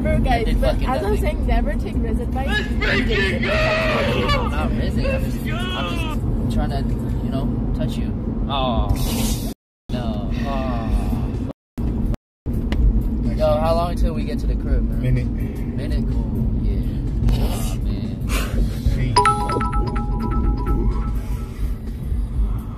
never, guys. did But fucking as I was saying, never take rizz advice. You did it. I'm not risen. I'm just, I'm just trying to, you know, touch you. Oh. No. Oh. Yo, how long until we get to the crib, man? Minute.